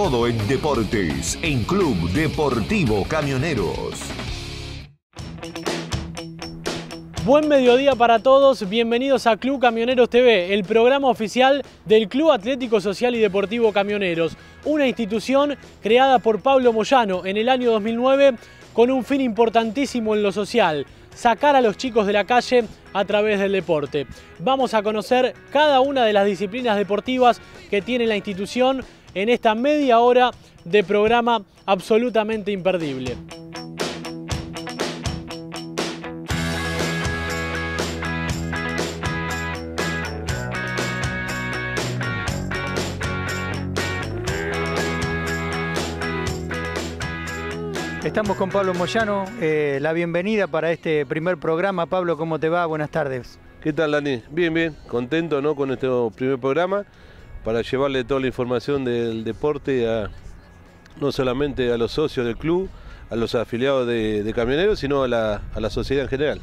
todo en deportes en Club Deportivo Camioneros. Buen mediodía para todos, bienvenidos a Club Camioneros TV, el programa oficial del Club Atlético Social y Deportivo Camioneros, una institución creada por Pablo Moyano en el año 2009 con un fin importantísimo en lo social, sacar a los chicos de la calle a través del deporte. Vamos a conocer cada una de las disciplinas deportivas que tiene la institución en esta media hora de programa absolutamente imperdible. Estamos con Pablo Moyano, eh, la bienvenida para este primer programa. Pablo, ¿cómo te va? Buenas tardes. ¿Qué tal, Dani? Bien, bien, contento ¿no? con este primer programa para llevarle toda la información del deporte a, no solamente a los socios del club, a los afiliados de, camioneros, sino a la, a la sociedad en general.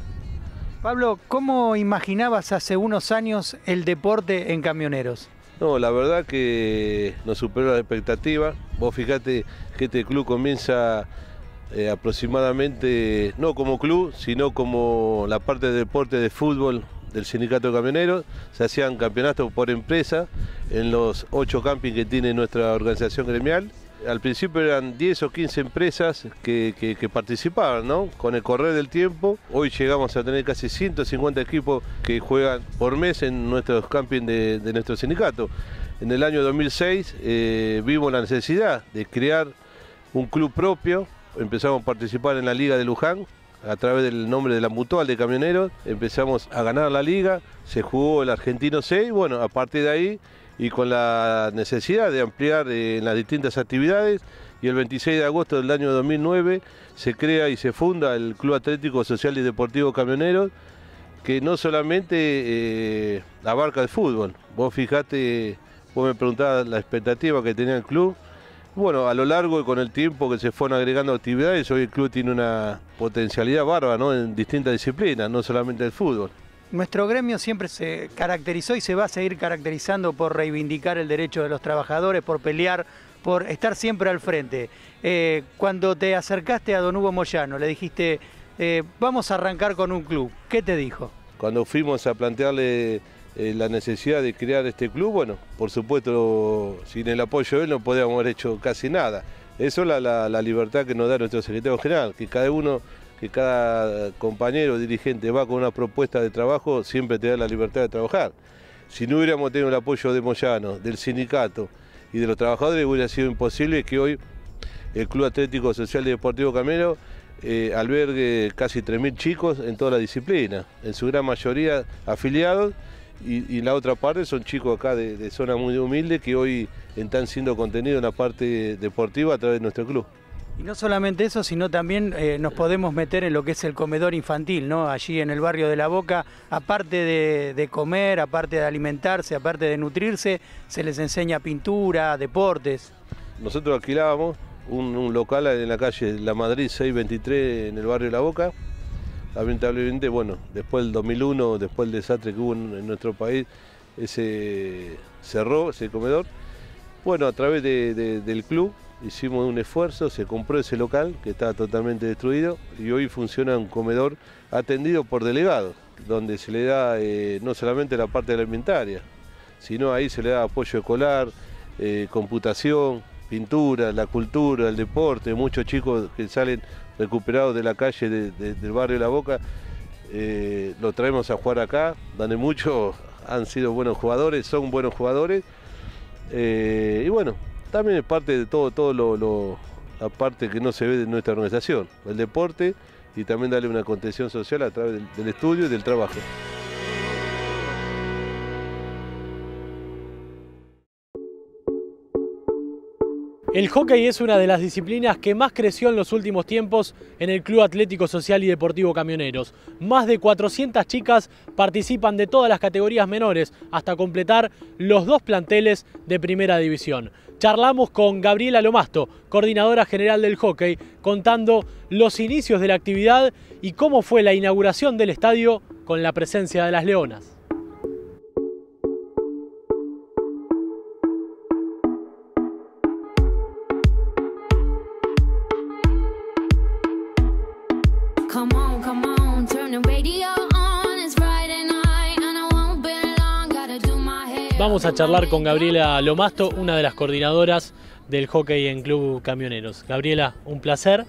Pablo, ¿cómo imaginabas hace unos años el deporte en camioneros? No, la verdad que nos superó la expectativa. Vos fijate que este club comienza eh, aproximadamente, no como club, sino como la parte de deporte de fútbol del sindicato de camioneros. Se hacían campeonatos por empresa en los ocho campings que tiene nuestra organización gremial. Al principio eran 10 o 15 empresas que, participaban, ¿no? Con el correr del tiempo, hoy llegamos a tener casi 150 equipos que juegan por mes en nuestros campings de, nuestro sindicato. En el año 2006 eh, vimos la necesidad de crear un club propio empezamos a participar en la Liga de Luján a través del nombre de la Mutual de Camioneros, empezamos a ganar la liga, se jugó el Argentino 6, bueno, a partir de ahí y con la necesidad de ampliar eh, las distintas actividades, y el 26 de agosto del año 2009 se crea y se funda el Club Atlético Social y Deportivo Camioneros, que no solamente eh, abarca el fútbol, vos fijate, vos me preguntabas la expectativa que tenía el club, bueno, a lo largo y con el tiempo que se fueron agregando actividades, hoy el club tiene una potencialidad bárbara ¿no? en distintas disciplinas, no solamente el fútbol. Nuestro gremio siempre se caracterizó y se va a seguir caracterizando por reivindicar el derecho de los trabajadores, por pelear, por estar siempre al frente. Eh, cuando te acercaste a Don Hugo Moyano, le dijiste, eh, vamos a arrancar con un club, ¿qué te dijo? Cuando fuimos a plantearle eh, la necesidad de crear este club, bueno, por supuesto, sin el apoyo de él no podíamos haber hecho casi nada. Eso es la, libertad que nos da nuestro secretario general, que cada uno, que cada compañero dirigente va con una propuesta de trabajo, siempre te da la libertad de trabajar. Si no hubiéramos tenido el apoyo de Moyano, del sindicato y de los trabajadores, hubiera sido imposible que hoy el Club Atlético Social y Deportivo Camero eh, albergue casi 3.000 chicos en toda la disciplina, en su gran mayoría afiliados y, la otra parte son chicos acá de, zona muy humilde que hoy están siendo contenidos en la parte deportiva a través de nuestro club. Y no solamente eso, sino también eh, nos podemos meter en lo que es el comedor infantil, ¿no? Allí en el barrio de La Boca, aparte de, comer, aparte de alimentarse, aparte de nutrirse, se les enseña pintura, deportes. Nosotros alquilábamos un, un local en la calle La Madrid 623 en el barrio de La Boca, lamentablemente, bueno, después del 2001, después del desastre que hubo en, nuestro país, ese cerró ese comedor. Bueno, a través del club hicimos un esfuerzo, se compró ese local que estaba totalmente destruido y hoy funciona un comedor atendido por delegados, donde se le da eh, no solamente la parte alimentaria, sino ahí se le da apoyo escolar, eh, computación, pintura, la cultura, el deporte, muchos chicos que salen recuperados de la calle del barrio La Boca, eh, lo traemos a jugar acá, donde muchos han sido buenos jugadores, son buenos jugadores. Eh, y bueno, también es parte de todo, todo lo, la parte que no se ve de nuestra organización, el deporte y también darle una contención social a través del estudio y del trabajo. El hockey es una de las disciplinas que más creció en los últimos tiempos en el Club Atlético Social y Deportivo Camioneros. Más de 400 chicas participan de todas las categorías menores hasta completar los dos planteles de primera división. Charlamos con Gabriela Lomasto, coordinadora general del hockey, contando los inicios de la actividad y cómo fue la inauguración del estadio con la presencia de las Leonas. Come on, come on, turn the radio on. It's Friday night and I won't be long. Gotta do my hair. Vamos a charlar con Gabriela Lomasto, una de las coordinadoras del hockey en Club Camioneros. Gabriela, un placer.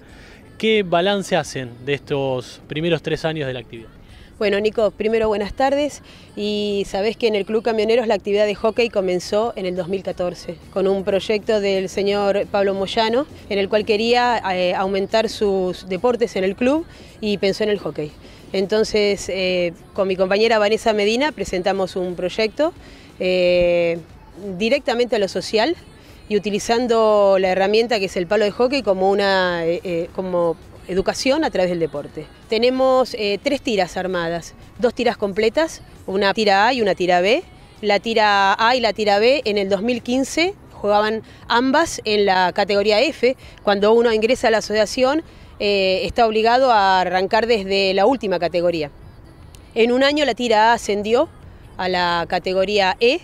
¿Qué balance hacen de estos primeros tres años de la actividad? Bueno, Nico, primero buenas tardes y sabés que en el Club Camioneros la actividad de hockey comenzó en el 2014 con un proyecto del señor Pablo Moyano en el cual quería eh, aumentar sus deportes en el club y pensó en el hockey. Entonces, eh, con mi compañera Vanessa Medina presentamos un proyecto eh, directamente a lo social y utilizando la herramienta que es el palo de hockey como una como educación a través del deporte. Tenemos eh, tres tiras armadas, dos tiras completas, una tira A y una tira B. La tira A y la tira B en el 2015 jugaban ambas en la categoría F. Cuando uno ingresa a la asociación eh, está obligado a arrancar desde la última categoría. En un año la tira A ascendió a la categoría E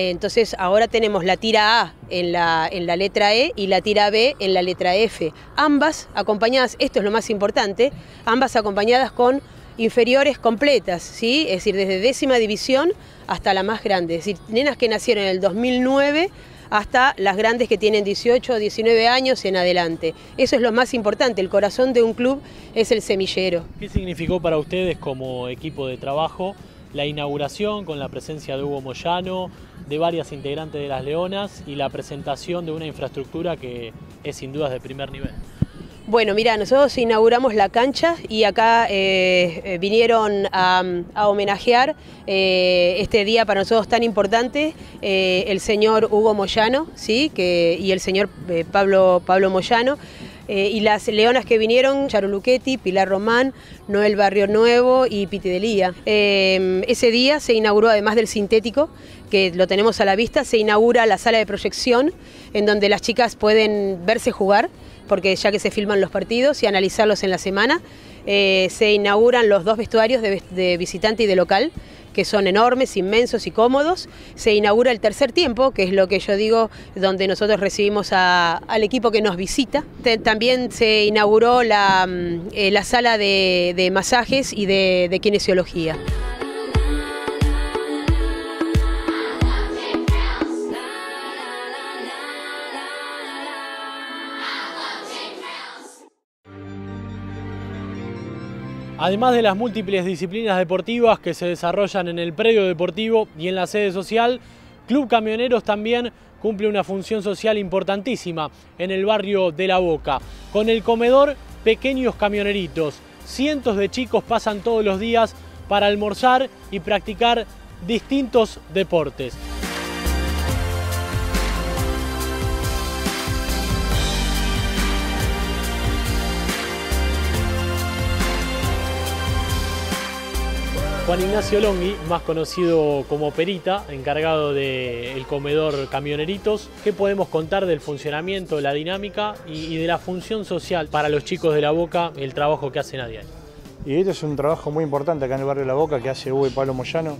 entonces ahora tenemos la tira A en la, en la letra E y la tira B en la letra F. Ambas acompañadas, esto es lo más importante, ambas acompañadas con inferiores completas, ¿sí? es decir, desde décima división hasta la más grande, es decir, nenas que nacieron en el 2009 hasta las grandes que tienen 18 o 19 años en adelante. Eso es lo más importante, el corazón de un club es el semillero. ¿Qué significó para ustedes como equipo de trabajo la inauguración con la presencia de Hugo Moyano, de varias integrantes de las Leonas y la presentación de una infraestructura que es sin dudas de primer nivel. Bueno, mira, nosotros inauguramos la cancha y acá eh, eh, vinieron a, homenajear eh, este día para nosotros tan importante el señor Hugo Moyano ¿sí? que, y el señor Pablo, Pablo Moyano. Y las leonas que vinieron, Charo Luchetti, Pilar Román, Noel Barrio Nuevo y Piti Delía. ese día se inauguró, además del sintético, que lo tenemos a la vista, se inaugura la sala de proyección en donde las chicas pueden verse jugar, porque ya que se filman los partidos y analizarlos en la semana, eh, se inauguran los dos vestuarios de, visitante y de local, que son enormes, inmensos y cómodos. Se inaugura el tercer tiempo, que es lo que yo digo, donde nosotros recibimos al equipo que nos visita. También se inauguró la, mm, eh, la sala de, masajes y de kinesiología. Además de las múltiples disciplinas deportivas que se desarrollan en el predio deportivo y en la sede social, Club Camioneros también cumple una función social importantísima en el barrio de La Boca. Con el comedor Pequeños Camioneritos, cientos de chicos pasan todos los días para almorzar y practicar distintos deportes. Juan Ignacio Longhi, más conocido como Perita, encargado del comedor Camioneritos. ¿Qué podemos contar del funcionamiento, la dinámica y, de la función social para los chicos de La Boca, el trabajo que hacen a diario? Y este es un trabajo muy importante acá en el barrio de La Boca que hace Hugo y Pablo Moyano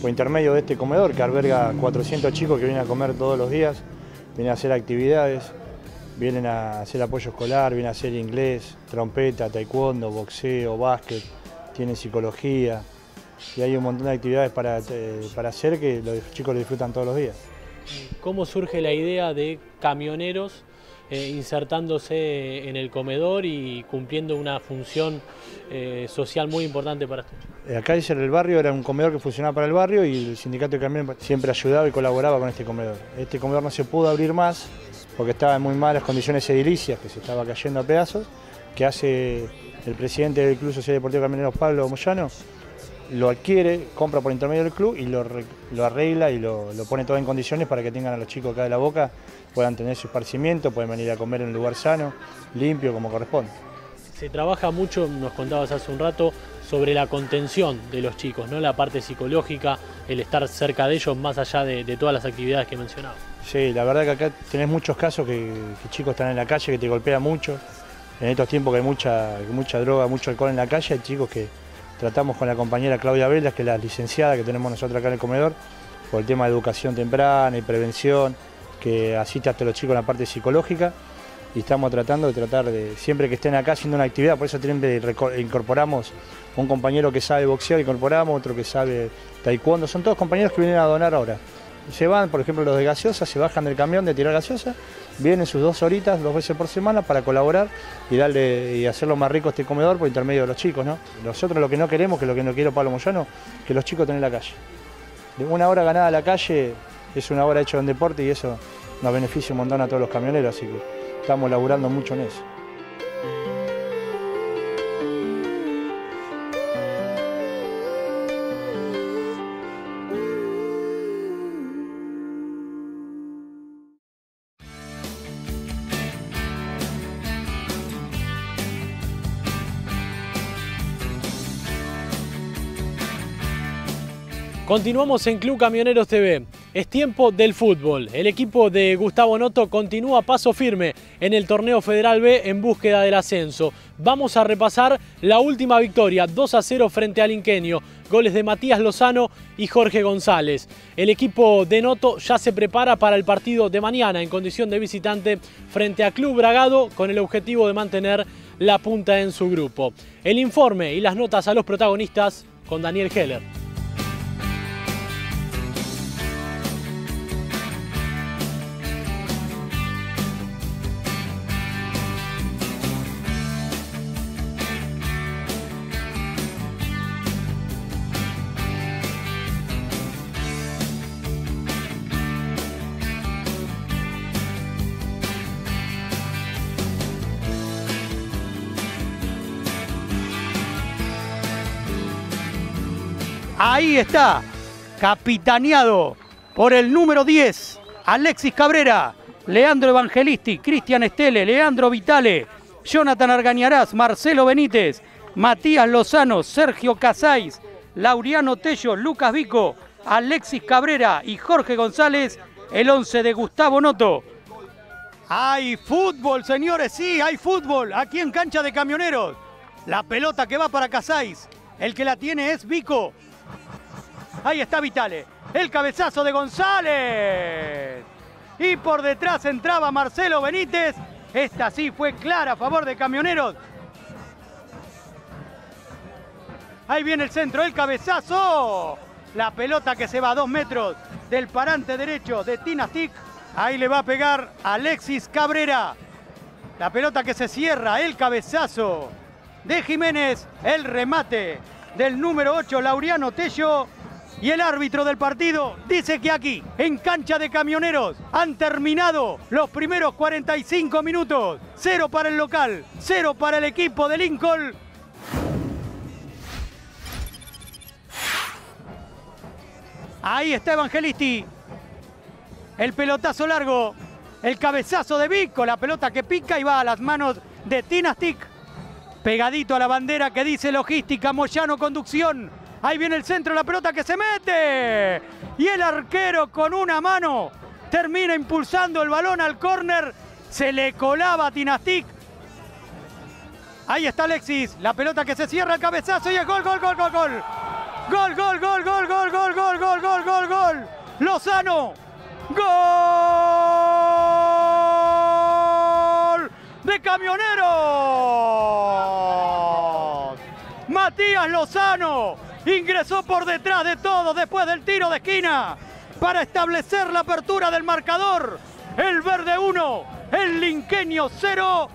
por intermedio de este comedor que alberga 400 chicos que vienen a comer todos los días, vienen a hacer actividades, vienen a hacer apoyo escolar, vienen a hacer inglés, trompeta, taekwondo, boxeo, básquet, tienen psicología, y hay un montón de actividades para, eh, para hacer que los chicos lo disfrutan todos los días. ¿Cómo surge la idea de camioneros eh, insertándose en el comedor y cumpliendo una función eh, social muy importante para esto? Acá en el barrio era un comedor que funcionaba para el barrio y el sindicato de camioneros siempre ayudaba y colaboraba con este comedor. Este comedor no se pudo abrir más porque estaba en muy malas condiciones edilicias, que se estaba cayendo a pedazos, que hace el presidente del Club Social Deportivo de Camioneros, Pablo Moyano, lo adquiere, compra por intermedio del club y lo, arregla y lo, pone todo en condiciones para que tengan a los chicos acá de la boca, puedan tener su esparcimiento, pueden venir a comer en un lugar sano, limpio, como corresponde. Se trabaja mucho, nos contabas hace un rato, sobre la contención de los chicos, ¿no? la parte psicológica, el estar cerca de ellos más allá de, todas las actividades que mencionaba. Sí, la verdad que acá tenés muchos casos que, chicos están en la calle, que te golpean mucho. En estos tiempos que hay mucha, mucha droga, mucho alcohol en la calle, hay chicos que, Tratamos con la compañera Claudia Velas, que es la licenciada que tenemos nosotros acá en el comedor, por el tema de educación temprana y prevención, que asiste hasta los chicos en la parte psicológica. y estamos tratando de tratar de, siempre que estén acá haciendo una actividad, por eso siempre incorporamos un compañero que sabe boxeo, incorporamos otro que sabe taekwondo, son todos compañeros que vienen a donar ahora. Se van, por ejemplo, los de gaseosa, se bajan del camión de tirar gaseosa, vienen sus dos horitas, dos veces por semana para colaborar y darle y hacerlo más rico este comedor por intermedio de los chicos, ¿no? Nosotros lo que no queremos, que lo que no quiero Pablo Moyano, que los chicos en la calle. Una hora ganada a la calle es una hora hecha en deporte y eso nos beneficia un montón a todos los camioneros, así que estamos laburando mucho en eso. Continuamos en Club Camioneros TV. Es tiempo del fútbol. El equipo de Gustavo Noto continúa paso firme en el torneo Federal B en búsqueda del ascenso. Vamos a repasar la última victoria, 2 a 0 frente al Inquenio. Goles de Matías Lozano y Jorge González. El equipo de Noto ya se prepara para el partido de mañana en condición de visitante frente a Club Bragado con el objetivo de mantener la punta en su grupo. El informe y las notas a los protagonistas con Daniel Heller. Ahí está, capitaneado por el número 10, Alexis Cabrera, Leandro Evangelisti, Cristian Estele, Leandro Vitale, Jonathan Argañarás, Marcelo Benítez, Matías Lozano, Sergio Casais, Lauriano Tello, Lucas Vico, Alexis Cabrera y Jorge González, el 11 de Gustavo Noto. Hay fútbol, señores, sí, hay fútbol, aquí en cancha de camioneros. La pelota que va para Casais, el que la tiene es Vico, Ahí está Vitale. El cabezazo de González. Y por detrás entraba Marcelo Benítez. Esta sí fue clara a favor de Camioneros. Ahí viene el centro, el cabezazo. La pelota que se va a dos metros del parante derecho de Tinastic. Ahí le va a pegar Alexis Cabrera. La pelota que se cierra, el cabezazo de Jiménez. El remate del número 8, Lauriano Tello. Y el árbitro del partido dice que aquí, en cancha de camioneros, han terminado los primeros 45 minutos. Cero para el local, cero para el equipo de Lincoln. Ahí está Evangelisti. El pelotazo largo, el cabezazo de Vico, la pelota que pica y va a las manos de Tinastic. Pegadito a la bandera que dice logística, Moyano conducción. Ahí viene el centro, la pelota que se mete. Y el arquero con una mano termina impulsando el balón al córner. Se le colaba a Tinastic. Ahí está Alexis, la pelota que se cierra el cabezazo y es gol, gol, gol, gol, gol. Gol, gol, gol, gol, gol, gol, gol, gol, gol, gol, gol. Lozano. Gol de Camioneros. Matías Lozano ingresó por detrás de todo después del tiro de esquina para establecer la apertura del marcador. El verde 1, el linqueño 0.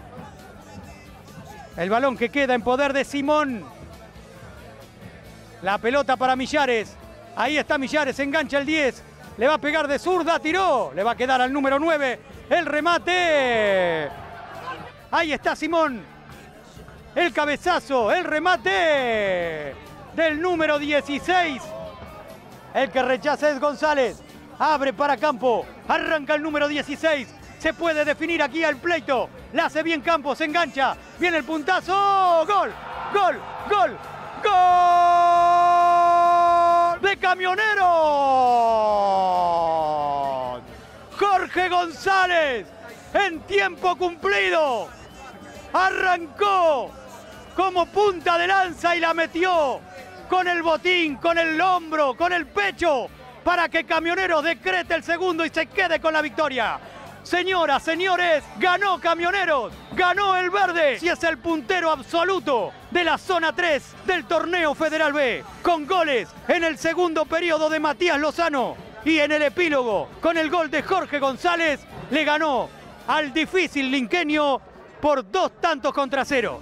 El balón que queda en poder de Simón. La pelota para Millares. Ahí está Millares, engancha el 10. Le va a pegar de zurda, tiró. Le va a quedar al número 9. El remate. Ahí está Simón. El cabezazo, el remate del número 16. El que rechaza es González. Abre para campo. Arranca el número 16. Se puede definir aquí al pleito. La hace bien Campos, se engancha. Viene el puntazo. Gol, gol, gol, gol de Camioneros. Jorge González en tiempo cumplido. Arrancó como punta de lanza y la metió con el botín, con el hombro, con el pecho, para que Camioneros decrete el segundo y se quede con la victoria. Señoras, señores, ganó Camioneros, ganó el verde y es el puntero absoluto de la zona 3 del torneo Federal B, con goles en el segundo periodo de Matías Lozano y en el epílogo con el gol de Jorge González le ganó al difícil linqueño por dos tantos contra cero.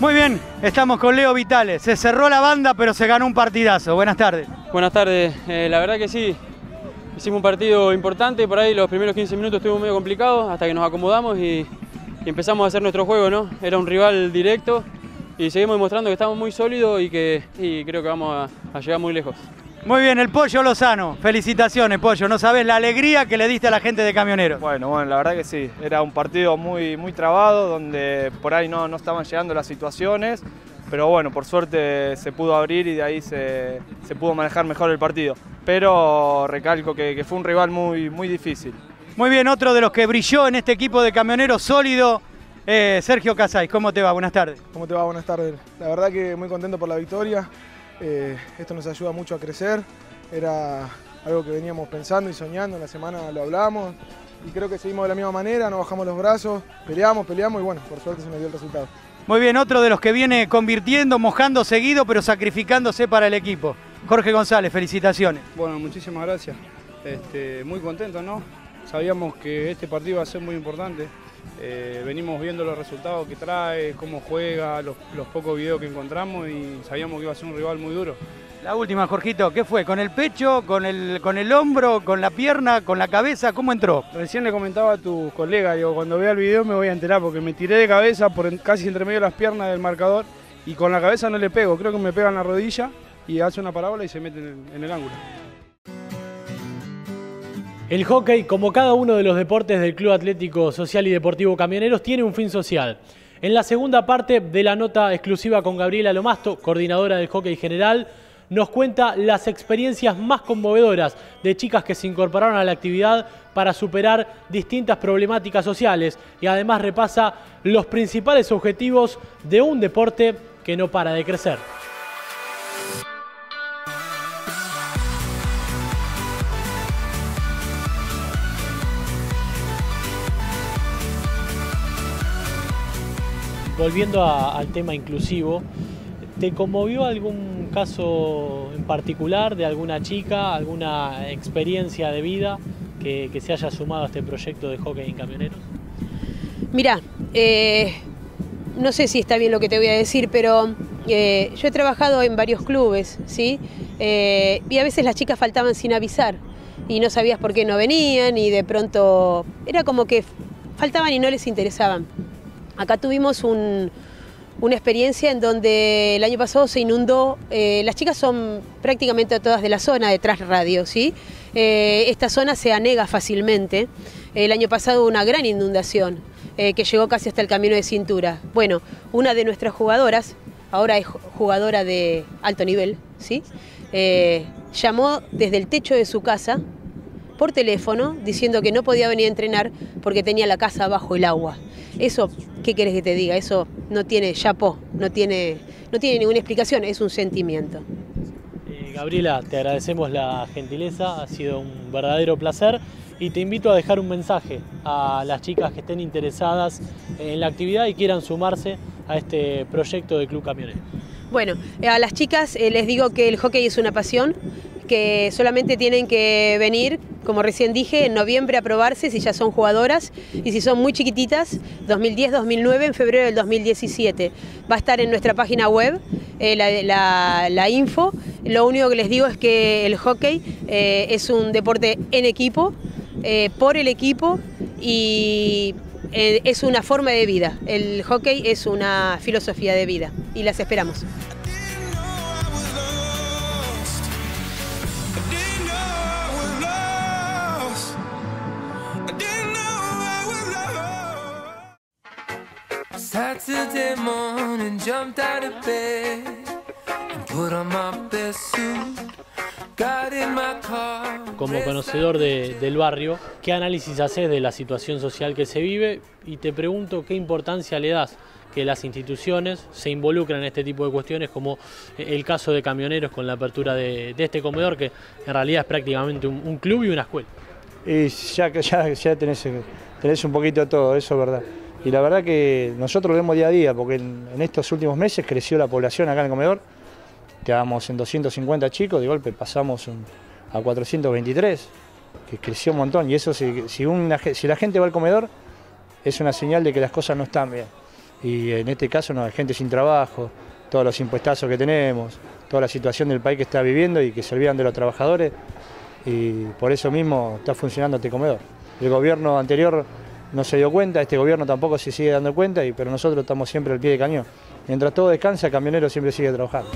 Muy bien, estamos con Leo Vitales. Se cerró la banda, pero se ganó un partidazo. Buenas tardes. Buenas tardes, Eh, la verdad que sí, hicimos un partido importante, por ahí los primeros 15 minutos estuvo medio complicado hasta que nos acomodamos y, empezamos a hacer nuestro juego, ¿no? Era un rival directo y seguimos demostrando que estamos muy sólidos y que creo que vamos a llegar muy lejos. Muy bien, el Pollo Lozano. Felicitaciones, Pollo. No sabes la alegría que le diste a la gente de Camioneros. Bueno, bueno, la verdad que sí. Era un partido muy, muy trabado, donde por ahí no, no estaban llegando las situaciones, pero bueno, por suerte se pudo abrir y de ahí se, se pudo manejar mejor el partido. Pero recalco que, que fue un rival muy, muy difícil. Muy bien, otro de los que brilló en este equipo de Camioneros sólido, eh, Sergio Casais. ¿Cómo te va? Buenas tardes. ¿Cómo te va? Buenas tardes. La verdad que muy contento por la victoria. Eh, esto nos ayuda mucho a crecer. Era algo que veníamos pensando y soñando. En la semana lo hablamos y creo que seguimos de la misma manera. No bajamos los brazos, peleamos, peleamos y bueno, por suerte se nos dio el resultado. Muy bien, otro de los que viene convirtiendo, mojando seguido, pero sacrificándose para el equipo. Jorge González, felicitaciones. Bueno, muchísimas gracias. Este, muy contento, ¿no? Sabíamos que este partido iba a ser muy importante. Eh, venimos viendo los resultados que trae, cómo juega, los, los pocos videos que encontramos y sabíamos que iba a ser un rival muy duro. La última, Jorgito, ¿qué fue? ¿Con el pecho, con el, con el hombro, con la pierna, con la cabeza? ¿Cómo entró? Recién le comentaba a tu colega, digo, cuando vea el video me voy a enterar porque me tiré de cabeza por en- casi entre medio de las piernas del marcador y con la cabeza no le pego, creo que me pega en la rodilla y hace una parábola y se mete en el- en el ángulo. El hockey, como cada uno de los deportes del Club Atlético Social y Deportivo Camioneros, tiene un fin social. En la segunda parte de la nota exclusiva con Gabriela Lomasto, coordinadora del hockey general, nos cuenta las experiencias más conmovedoras de chicas que se incorporaron a la actividad para superar distintas problemáticas sociales y además repasa los principales objetivos de un deporte que no para de crecer. Volviendo al tema inclusivo, ¿te conmovió algún caso en particular de alguna chica, alguna experiencia de vida que, se haya sumado a este proyecto de hockey en camioneros? Mira, eh, no sé si está bien lo que te voy a decir, pero eh, yo he trabajado en varios clubes, ¿sí? Eh, y a veces las chicas faltaban sin avisar y no sabías por qué no venían y de pronto era como que faltaban y no les interesaban. Acá tuvimos un- una experiencia en donde el año pasado se inundó, eh, las chicas son prácticamente todas de la zona de Tras Radio, ¿sí? Eh, esta zona se anega fácilmente. El año pasado hubo una gran inundación eh, que llegó casi hasta el camino de cintura. Bueno, una de nuestras jugadoras, ahora es jugadora de alto nivel, ¿sí? Llamó desde el techo de su casa por teléfono diciendo que no podía venir a entrenar porque tenía la casa bajo el agua. Eso, ¿qué querés que te diga? Eso no tiene chapó, no tiene, no tiene ninguna explicación, es un sentimiento. Eh, Gabriela, te agradecemos la gentileza, ha sido un verdadero placer y te invito a dejar un mensaje a las chicas que estén interesadas en la actividad y quieran sumarse a este proyecto de Club Camionero. Bueno, a las chicas eh, les digo que el hockey es una pasión, que solamente tienen que venir, como recién dije, en noviembre a probarse si ya son jugadoras y si son muy chiquititas, 2010-2009, en febrero del 2017. Va a estar en nuestra página web eh, la, la- info. Lo único que les digo es que el hockey eh, es un deporte en equipo, eh, por el equipo y es una forma de vida. El hockey es una filosofía de vida y las esperamos. Saturday morning, jumped out of bed and put on my best suit. Como conocedor de- del barrio, ¿qué análisis haces de la situación social que se vive? Y te pregunto qué importancia le das que las instituciones se involucren en este tipo de cuestiones, como el caso de camioneros con la apertura de, de este comedor, que en realidad es prácticamente un, un club y una escuela. Y ya, que- ya, ya tenés, tenés un poquito de todo, eso es verdad. Y la verdad que nosotros lo vemos día a día, porque en, estos últimos meses creció la población acá en el comedor. Quedábamos en 250 chicos, de golpe pasamos a 423, que creció un montón. Y eso, si, si la gente va al comedor, es una señal de que las cosas no están bien. Y en este caso no, hay gente sin trabajo, todos los impuestazos que tenemos, toda la situación del país que está viviendo y que se olvidan de los trabajadores y por eso mismo está funcionando este comedor. El gobierno anterior no se dio cuenta, este gobierno tampoco se sigue dando cuenta, y, pero nosotros estamos siempre al pie de cañón. Mientras todo descansa, el camionero siempre sigue trabajando.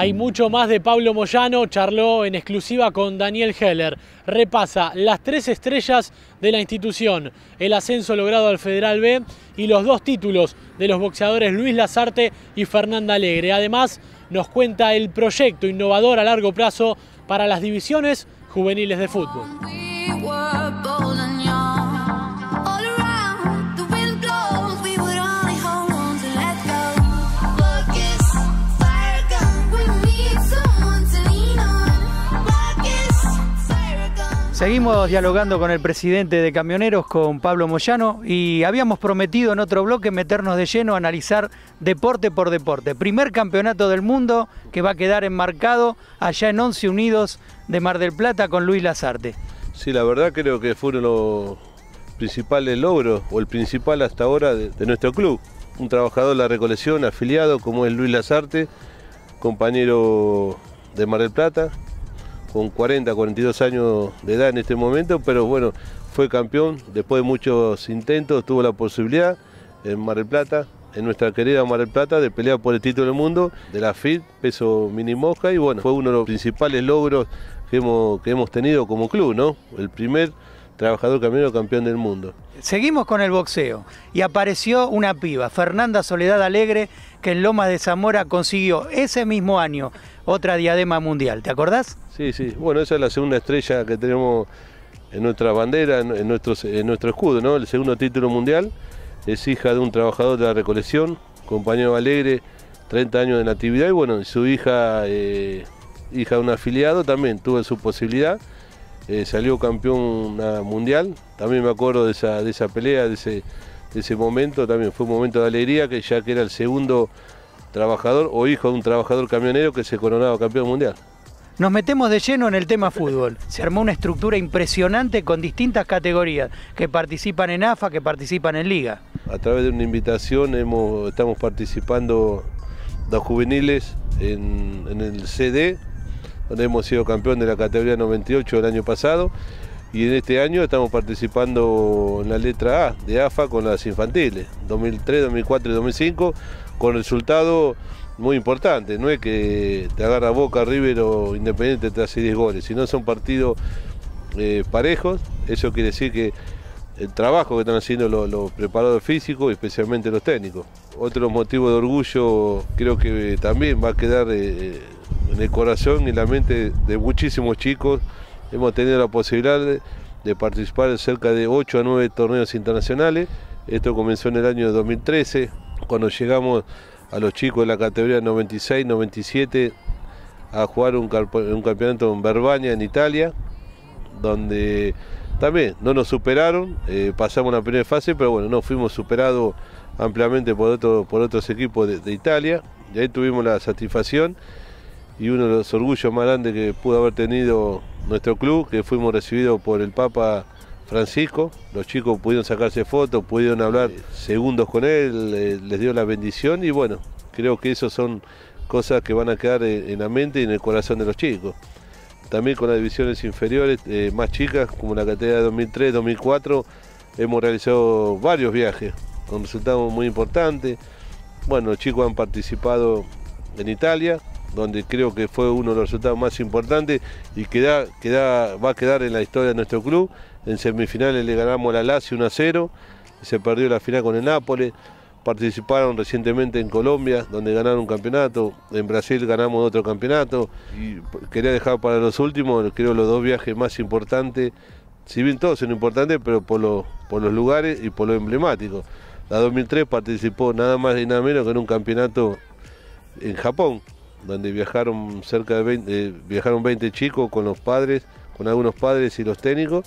Hay mucho más de Pablo Moyano, charló en exclusiva con Daniel Heller. Repasa las tres estrellas de la institución, el ascenso logrado al Federal B y los dos títulos de los boxeadores Luis Lazarte y Fernanda Alegre. Además, nos cuenta el proyecto innovador a largo plazo para las divisiones juveniles de fútbol. Seguimos dialogando con el presidente de Camioneros, con Pablo Moyano, y habíamos prometido en otro bloque meternos de lleno a analizar deporte por deporte. Primer campeonato del mundo que va a quedar enmarcado allá en Once Unidos de Mar del Plata con Luis Lazarte. Sí, la verdad creo que fueron los principales logros, o el principal hasta ahora de, de nuestro club. Un trabajador de la recolección, afiliado, como es Luis Lazarte, compañero de Mar del Plata, con 40, 42 años de edad en este momento, pero bueno, fue campeón después de muchos intentos, tuvo la posibilidad en Mar del Plata, en nuestra querida Mar del Plata, de pelear por el título del mundo de la FIT, peso mini mosca, y bueno, fue uno de los principales logros que hemos, tenido como club, ¿no? El primer trabajador campeón del mundo. Seguimos con el boxeo y apareció una piba, Fernanda Soledad Alegre, que en Lomas de Zamora consiguió ese mismo año otra diadema mundial. ¿Te acordás? Sí, sí. Bueno, esa es la segunda estrella que tenemos en nuestra bandera, en, nuestro, escudo, ¿no? El segundo título mundial. Es hija de un trabajador de la recolección, compañero Alegre, 30 años de natividad. Y bueno, su hija, eh, hija de un afiliado, también tuvo su posibilidad. Eh, salió campeón mundial. También me acuerdo de esa, de esa pelea, de ese, de ese momento. También fue un momento de alegría, que ya que era el segundo trabajador o hijo de un trabajador camionero que se coronaba campeón mundial. Nos metemos de lleno en el tema fútbol. Se armó una estructura impresionante con distintas categorías que participan en AFA, que participan en Liga. A través de una invitación hemos, estamos participando dos juveniles en, en el CD, donde hemos sido campeón de la categoría 98 el año pasado. Y en este año estamos participando en la letra A de AFA con las infantiles, 2003, 2004 y 2005, con resultados muy importantes. No es que te agarra Boca, River o Independiente te hace 10 goles, sino son partidos eh, parejos. Eso quiere decir que el trabajo que están haciendo los, los preparadores físicos, especialmente los técnicos. Otro motivo de orgullo creo que también va a quedar eh, en el corazón y en la mente de muchísimos chicos. Hemos tenido la posibilidad de, de participar en cerca de 8 a 9 torneos internacionales. Esto comenzó en el año 2013, cuando llegamos a los chicos de la categoría 96-97 a jugar un, campeonato en Verbania, en Italia, donde también no nos superaron, eh, pasamos la primera fase, pero bueno, no fuimos superados ampliamente por otros equipos de, de Italia, y ahí tuvimos la satisfacción y uno de los orgullos más grandes que pudo haber tenido nuestro club, que fuimos recibidos por el Papa Francisco, los chicos pudieron sacarse fotos, pudieron hablar segundos con él, eh, les dio la bendición y bueno, creo que eso son cosas que van a quedar en, la mente y en el corazón de los chicos. También con las divisiones inferiores eh, más chicas, como la categoría 2003-2004, hemos realizado varios viajes con resultados muy importantes. Bueno, los chicos han participado en Italia, donde creo que fue uno de los resultados más importantes y que da- que da- va a quedar en la historia de nuestro club. En semifinales le ganamos a la Lazio 1 a 0, y se perdió la final con el Nápoles. Participaron recientemente en Colombia, donde ganaron un campeonato. En Brasil ganamos otro campeonato. Y quería dejar para los últimos, creo, los dos viajes más importantes. Si bien todos son importantes, pero por, los- por los lugares y por lo emblemático. La 2003 participó nada más y nada menos que en un campeonato en Japón, donde viajaron cerca de 20, eh, viajaron 20 chicos con los padres, con algunos padres y los técnicos.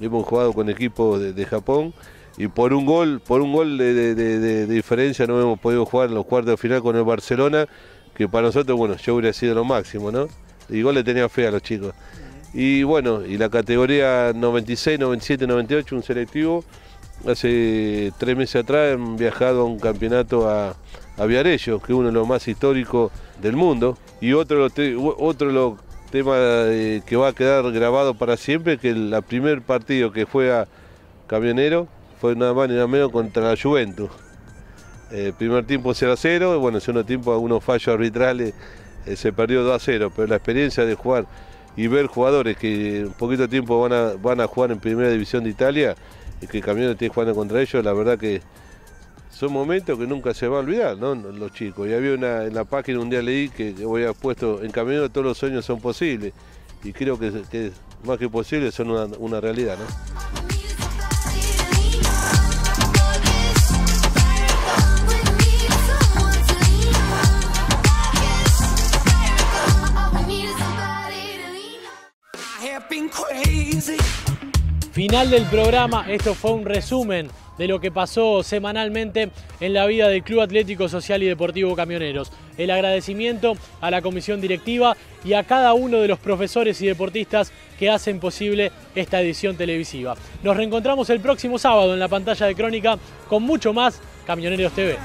Hemos jugado con equipos de, Japón y por un gol, por un gol de diferencia no hemos podido jugar en los cuartos de final con el Barcelona, que para nosotros, bueno, yo hubiera sido lo máximo, ¿no? Igual le tenía fe a los chicos. Y bueno, y la categoría 96, 97, 98, un selectivo, hace tres meses atrás han viajado a un campeonato a, a Viarello, que es uno de los más históricos del mundo. Y otro, te- otro de los temas eh, que va a quedar grabado para siempre, que el primer partido que fue a Camionero fue nada más ni nada menos contra la Juventus. Eh, primer tiempo 0 a 0, y bueno, segundo tiempo algunos fallos arbitrales eh, se perdió 2 a 0, pero la experiencia de jugar y ver jugadores que en poquito tiempo van a, van a jugar en primera división de Italia y que Camionero esté jugando contra ellos, la verdad que son momentos que nunca se va a olvidar, ¿no? Los chicos. Y había una, en la página un día leí que había puesto, en Camionero todos los sueños son posibles. Y creo que, más que posibles son una realidad, ¿no? Final del programa, esto fue un resumen de lo que pasó semanalmente en la vida del Club Atlético Social y Deportivo Camioneros. El agradecimiento a la comisión directiva y a cada uno de los profesores y deportistas que hacen posible esta edición televisiva. Nos reencontramos el próximo sábado en la pantalla de Crónica con mucho más Camioneros TV.